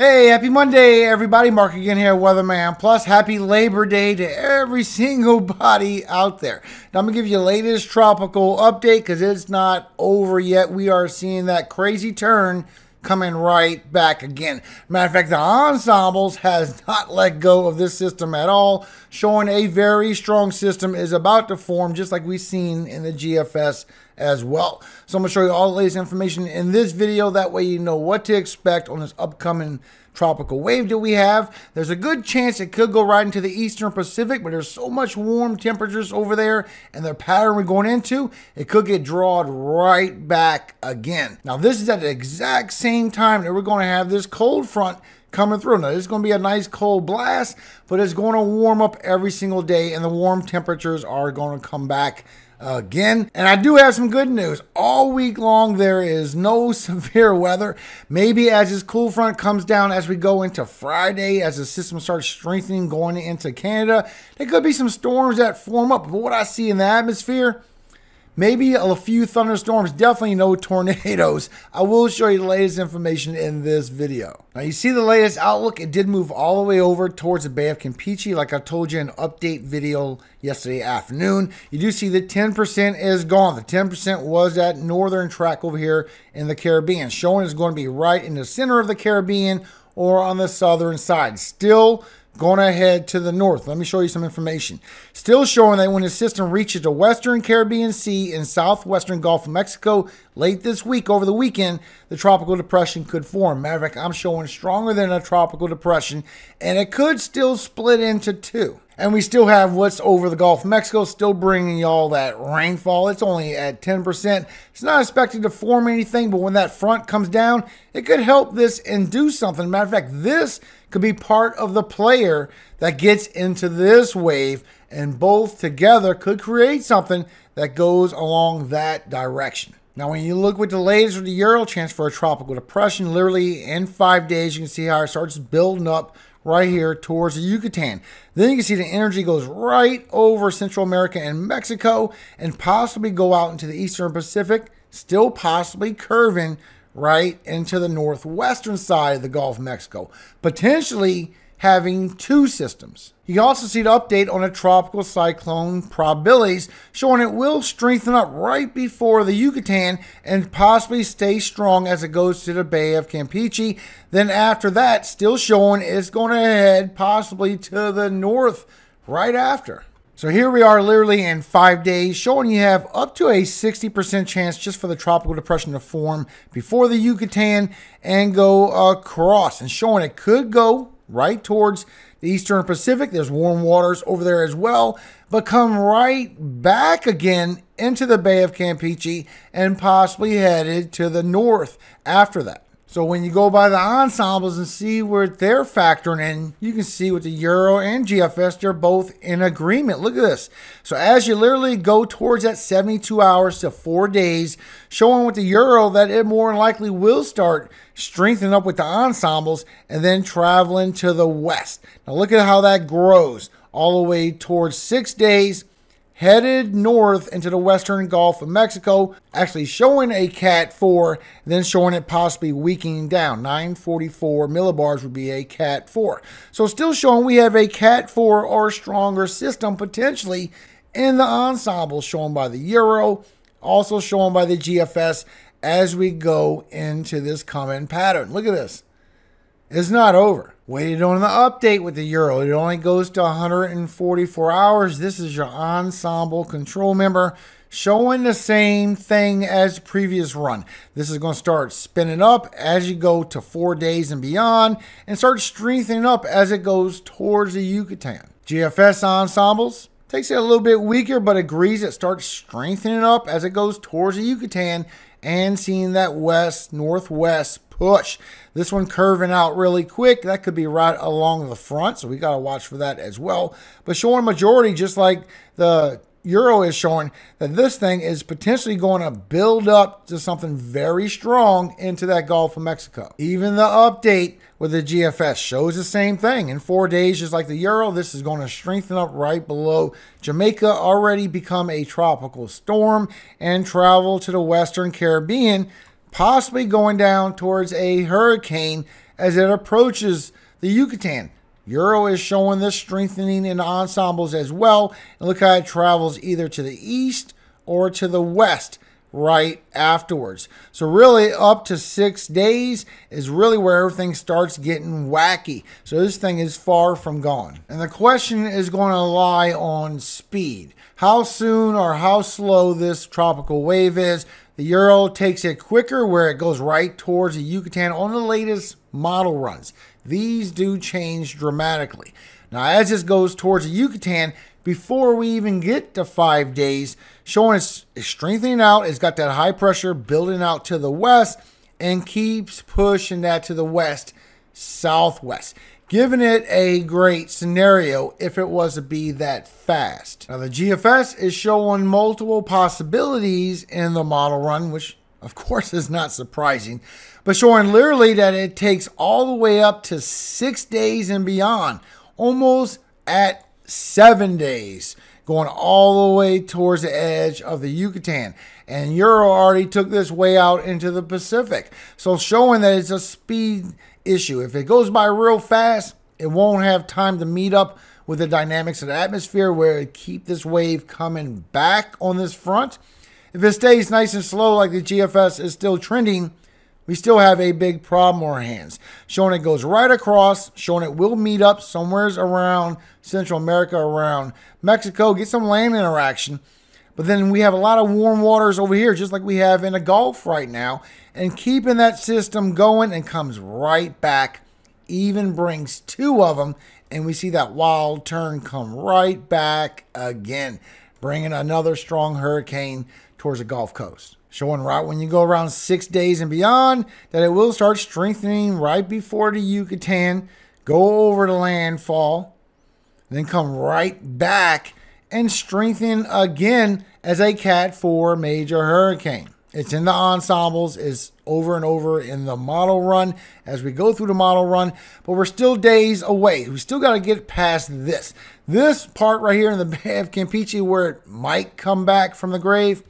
Hey, happy Monday, everybody. Mark again here, Weatherman. Plus, happy Labor Day to every single body out there. Now, I'm going to give you the latest tropical update because it's not over yet. We are seeing that crazy turn coming right back again. Matter of fact, the ensembles has not let go of this system at all, showing a very strong system is about to form, just like we've seen in the GFS as well. So I'm going to show you all the latest information in this video. That way you know what to expect on this upcoming tropical wave that we have. There's a good chance it could go right into the eastern Pacific, but there's so much warm temperatures over there and the pattern we're going into, it could get drawn right back again. Now, this is at the exact same time that we're going to have this cold front coming through. Now, is going to be a nice cold blast, but it's going to warm up every single day, and the warm temperatures are going to come back again. And I do have some good news. All week long, there is no severe weather. Maybe as this cool front comes down as we go into Friday, as the system starts strengthening going into Canada, there could be some storms that form up. But what I see in the atmosphere, Maybe a few thunderstorms, definitely no tornadoes. I will show you the latest information in this video. Now you see the latest outlook, it did move all the way over towards the Bay of Campeche like I told you in an update video yesterday afternoon. You do see that 10% is gone. The 10% was that northern track over here in the Caribbean, showing it's going to be right in the center of the Caribbean or on the southern side. Still going ahead to the north. Let me show you some information. Still showing that when the system reaches the western Caribbean Sea and southwestern Gulf of Mexico late this week, over the weekend, the tropical depression could form. Fact, I'm showing stronger than a tropical depression, and it could still split into two. And we still have what's over the Gulf of Mexico, still bringing y'all that rainfall. It's only at 10%. It's not expected to form anything, but when that front comes down, it could help this and do something. Matter of fact, this could be part of the player that gets into this wave, and both together could create something that goes along that direction. Now, when you look with the latest of the Euro chance for a tropical depression, literally in five days, you can see how it starts building up right here towards the Yucatan. Then you can see the energy goes right over Central America and Mexico and possibly go out into the Eastern Pacific, still possibly curving right into the northwestern side of the Gulf of Mexico, potentially having two systems. You also see the update on a tropical cyclone probabilities showing it will strengthen up right before the Yucatan and possibly stay strong as it goes to the Bay of Campeche. Then after that, still showing it's going to head possibly to the north right after. So here we are literally in five days, showing you have up to a 60% chance just for the tropical depression to form before the Yucatan and go across and showing it could go right towards the Eastern Pacific. There's warm waters over there as well, but come right back again into the Bay of Campeche and possibly headed to the north after that. So when you go by the ensembles and see where they're factoring in, you can see with the Euro and GFS, they're both in agreement. Look at this. So as you literally go towards that 72 hours to four days, showing with the Euro that it more likely will start strengthening up with the ensembles and then traveling to the west. Now look at how that grows all the way towards six days headed north into the western Gulf of Mexico, actually showing a Cat 4, then showing it possibly weakening down. 944 millibars would be a Cat 4. So still showing we have a Cat 4 or stronger system potentially in the ensemble shown by the Euro, also shown by the GFS as we go into this common pattern. Look at this. It's not over. Waited on the update with the Euro. It only goes to 144 hours. This is your ensemble control member showing the same thing as previous run. This is going to start spinning up as you go to four days and beyond and start strengthening up as it goes towards the Yucatan. GFS ensembles takes it a little bit weaker, but agrees it starts strengthening up as it goes towards the Yucatan and seeing that west northwest push. This one curving out really quick. That could be right along the front, so we got to watch for that as well. But showing majority, just like the Euro is showing that this thing is potentially going to build up to something very strong into that Gulf of Mexico. Even the update with the GFS shows the same thing. In four days, just like the Euro, this is going to strengthen up right below Jamaica, already become a tropical storm, and travel to the Western Caribbean, possibly going down towards a hurricane as it approaches the Yucatan. Euro is showing this strengthening in ensembles as well. And look how it travels either to the east or to the west right afterwards. So, really, up to six days is really where everything starts getting wacky. So, this thing is far from gone. And the question is going to lie on speed. How soon or how slow this tropical wave is. The Euro takes it quicker where it goes right towards the Yucatan on the latest model runs. These do change dramatically. Now, as this goes towards the Yucatan, before we even get to five days, showing it's, strengthening out. It's got that high pressure building out to the west and keeps pushing that to the west, southwest, giving it a great scenario if it was to be that fast. Now, the GFS is showing multiple possibilities in the model run, which of course is not surprising, but showing literally that it takes all the way up to six days and beyond, almost at seven days, going all the way towards the edge of the Yucatan. And Euro already took this way out into the Pacific. So showing that it's a speed issue. If it goes by real fast, it won't have time to meet up with the dynamics of the atmosphere where it keep this wave coming back on this front. If it stays nice and slow like the GFS is still trending, we still have a big problem on our hands. Showing it goes right across, showing it will meet up somewheres around Central America, around Mexico, get some land interaction. But then we have a lot of warm waters over here, just like we have in the Gulf right now. And keeping that system going and comes right back, even brings two of them. And we see that wild turn come right back again, bringing another strong hurricane towards the Gulf Coast showing right when you go around six days and beyond that it will start strengthening right before the Yucatan, go over the landfall, then come right back and strengthen again as a Cat 4 major hurricane. It's in the ensembles, is over and over in the model run as we go through the model run, but we're still days away. We still got to get past this. This part right here in the Bay of Campeche where it might come back from the grave,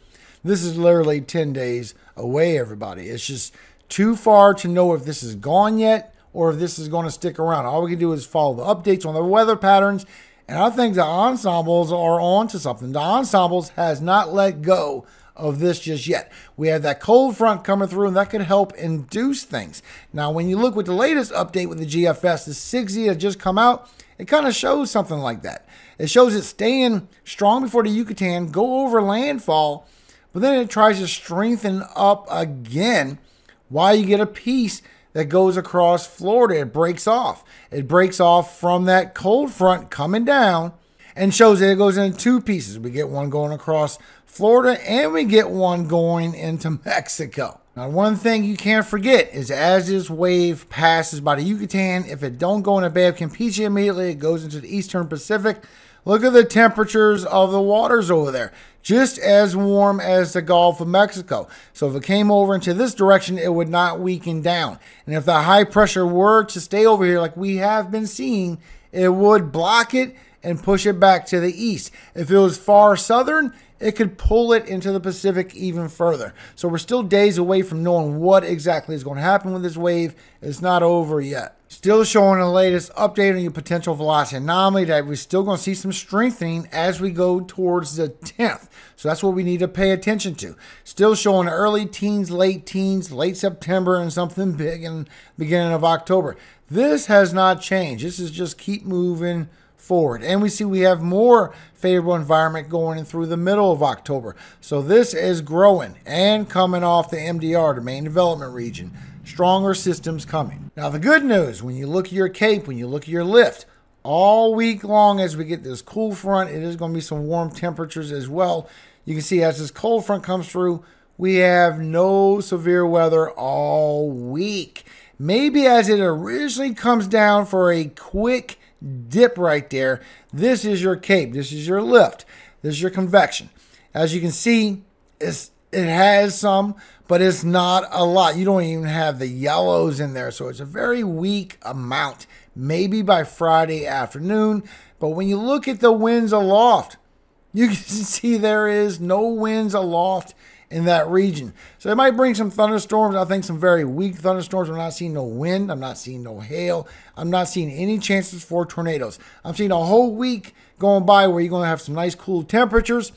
this is literally 10 days away, everybody. It's just too far to know if this is gone yet or if this is going to stick around. All we can do is follow the updates on the weather patterns. And I think the ensembles are on to something. The ensembles has not let go of this just yet. We have that cold front coming through, and that could help induce things. Now, when you look with the latest update with the GFS, the 6Z that just come out, it kind of shows something like that. It shows it staying strong before the Yucatan, go over landfall, but then it tries to strengthen up again while you get a piece that goes across Florida. It breaks off. It breaks off from that cold front coming down and shows that it goes in two pieces. We get one going across Florida and we get one going into Mexico. Now, one thing you can't forget is as this wave passes by the Yucatan, if it don't go in the Bay of Campeche immediately, it goes into the Eastern Pacific. Look at the temperatures of the waters over there just as warm as the Gulf of Mexico. So if it came over into this direction, it would not weaken down. And if the high pressure were to stay over here, like we have been seeing, it would block it and push it back to the east. If it was far southern, it could pull it into the Pacific even further. So we're still days away from knowing what exactly is going to happen with this wave. It's not over yet. Still showing the latest update on your potential velocity anomaly that we're still going to see some strengthening as we go towards the 10th. So that's what we need to pay attention to. Still showing early teens, late teens, late September, and something big in beginning of October. This has not changed. This is just keep moving forward. And we see we have more favorable environment going in through the middle of October. So this is growing and coming off the MDR, the main development region. Stronger systems coming. Now, the good news when you look at your cape, when you look at your lift, all week long as we get this cool front, it is going to be some warm temperatures as well. You can see as this cold front comes through, we have no severe weather all week. Maybe as it originally comes down for a quick dip right there, this is your cape, this is your lift, this is your convection. As you can see, it's, it has some, but it's not a lot. You don't even have the yellows in there, so it's a very weak amount. Maybe by Friday afternoon, but when you look at the winds aloft, you can see there is no winds aloft in that region. So it might bring some thunderstorms. I think some very weak thunderstorms. I'm not seeing no wind. I'm not seeing no hail. I'm not seeing any chances for tornadoes. I'm seeing a whole week going by where you're going to have some nice cool temperatures.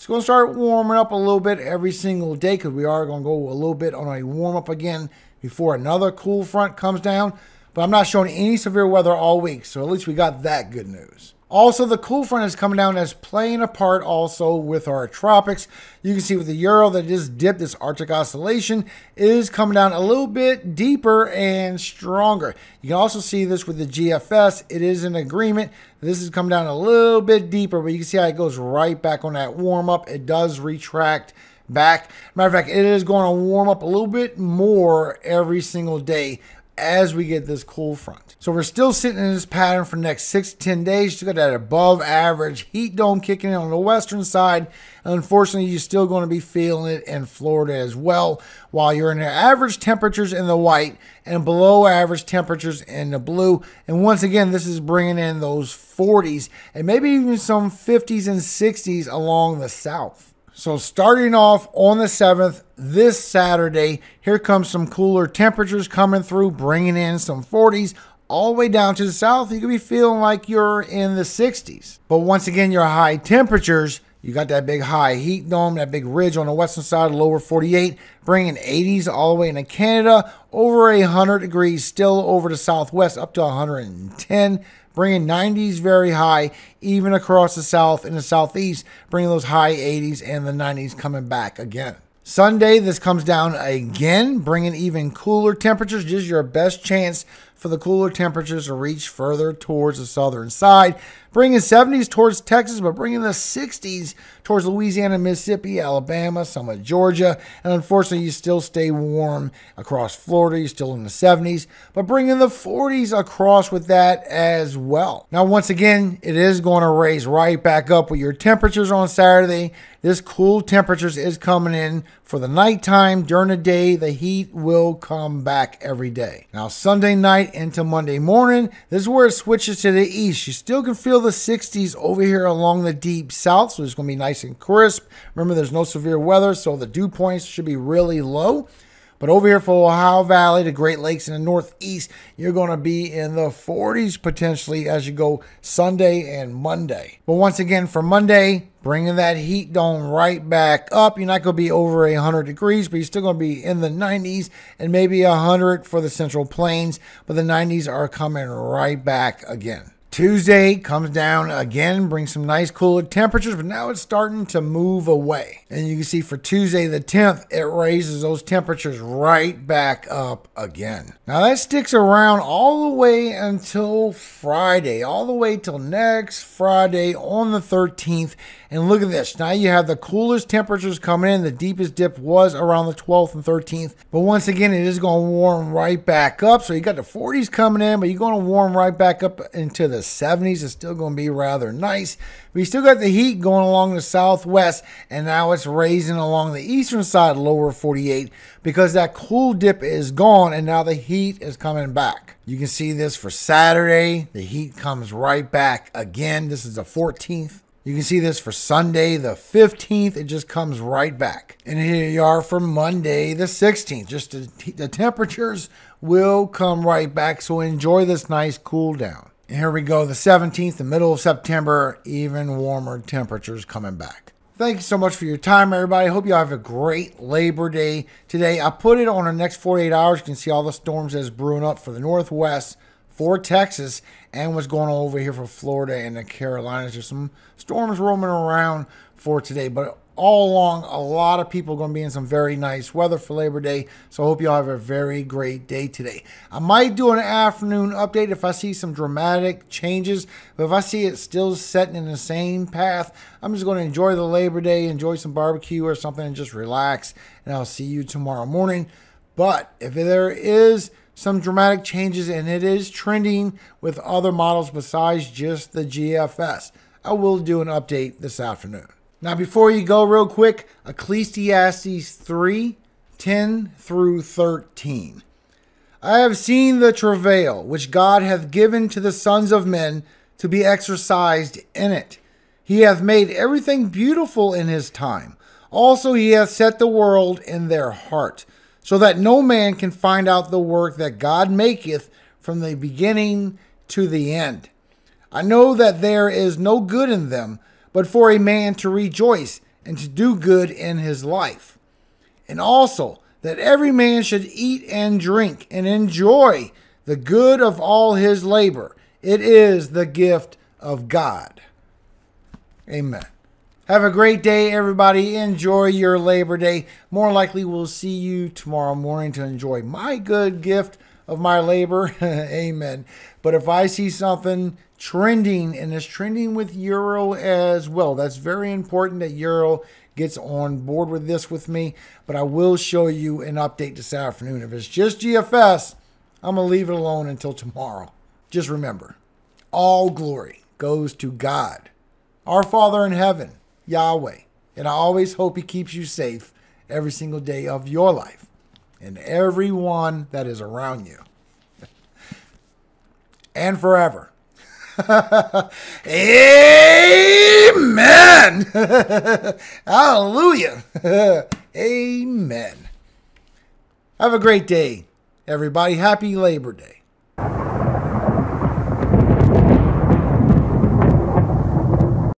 It's going to start warming up a little bit every single day because we are going to go a little bit on a warm up again before another cool front comes down. But I'm not showing any severe weather all week, so at least we got that good news. Also, the cool front is coming down as playing a part also with our tropics. You can see with the Euro that just dipped, this Arctic oscillation is coming down a little bit deeper and stronger. You can also see this with the GFS. It is an agreement. This is coming down a little bit deeper, but you can see how it goes right back on that warm up. It does retract back. Matter of fact, it is going to warm up a little bit more every single day as we get this cool front. So we're still sitting in this pattern for next six to 10 days. You got that above average heat dome kicking in on the western side. Unfortunately, you're still going to be feeling it in Florida as well, while you're in the average temperatures in the white and below average temperatures in the blue. And once again, this is bringing in those 40s and maybe even some 50s and 60s along the south. So starting off on the 7th, this Saturday, here comes some cooler temperatures coming through, bringing in some 40s all the way down to the south. You could be feeling like you're in the 60s. But once again, your high temperatures, you got that big high heat dome, that big ridge on the western side, lower 48, bringing 80s all the way into Canada, over 100 degrees, still over the southwest, up to 110 bringing 90s very high, even across the south and the southeast, bringing those high 80s and the 90s coming back again. Sunday, this comes down again, bringing even cooler temperatures. Just your best chance for the cooler temperatures to reach further towards the southern side, bringing 70s towards Texas, but bringing the 60s towards Louisiana, Mississippi, Alabama, some of Georgia, and unfortunately, you still stay warm across Florida. You're still in the 70s, but bringing the 40s across with that as well. Now, once again, it is going to raise right back up with your temperatures on Saturday. This cool temperatures is coming in for the nighttime. During the day, the heat will come back every day. Now, Sunday night, into Monday morning. This is where it switches to the east. You still can feel the 60s over here along the deep south, so it's going to be nice and crisp. Remember, there's no severe weather, so the dew points should be really low. But over here for Ohio Valley, the Great Lakes in the Northeast, you're going to be in the 40s potentially as you go Sunday and Monday. But once again, for Monday, bringing that heat dome right back up. You're not going to be over 100 degrees, but you're still going to be in the 90s and maybe 100 for the Central Plains. But the 90s are coming right back again. Tuesday comes down again, brings some nice cooler temperatures, but now it's starting to move away. And you can see for Tuesday the 10th, it raises those temperatures right back up again. Now that sticks around all the way until Friday, all the way till next Friday on the 13th. And look at this. Now you have the coolest temperatures coming in. The deepest dip was around the 12th and 13th. But once again, it is going to warm right back up. So you got the 40s coming in, but you're going to warm right back up into the 70s. It's still going to be rather nice. We still got the heat going along the southwest, and now it's raising along the eastern side, lower 48, because that cool dip is gone, and now the heat is coming back. You can see this for Saturday. The heat comes right back again. This is the 14th. You can see this for Sunday, the 15th. It just comes right back. And here you are for Monday, the 16th. Just the, the temperatures will come right back. So enjoy this nice cool down. Here we go, the 17th, the middle of September, even warmer temperatures coming back. Thank you so much for your time, everybody. Hope you have a great Labor Day today. I put it on the next 48 hours. You can see all the storms that's brewing up for the Northwest for Texas and what's going on over here for Florida and the Carolinas. There's some storms roaming around for today, but all along, a lot of people going to be in some very nice weather for Labor Day. So I hope you all have a very great day today. I might do an afternoon update if I see some dramatic changes, but if I see it still setting in the same path, I'm just going to enjoy the Labor Day, enjoy some barbecue or something, and just relax. And I'll see you tomorrow morning. But if there is some dramatic changes and it is trending with other models besides just the GFS. I will do an update this afternoon. Now, before you go, real quick, Ecclesiastes 3 10 through 13. I have seen the travail which God hath given to the sons of men to be exercised in it. He hath made everything beautiful in his time. Also, he hath set the world in their heart, so that no man can find out the work that God maketh from the beginning to the end. I know that there is no good in them, but for a man to rejoice and to do good in his life. And also that every man should eat and drink and enjoy the good of all his labor. It is the gift of God. Amen. Have a great day, everybody. Enjoy your Labor Day. More likely, we'll see you tomorrow morning to enjoy my good gift of my labor. Amen. But if I see something trending and it's trending with Euro as well, that's very important that Euro gets on board with this with me. But I will show you an update this afternoon. If it's just GFS, I'm going to leave it alone until tomorrow. Just remember, all glory goes to God, our Father in heaven Yahweh. And I always hope He keeps you safe every single day of your life and everyone that is around you. and forever. Amen. Hallelujah. Amen. Have a great day, everybody. Happy Labor Day.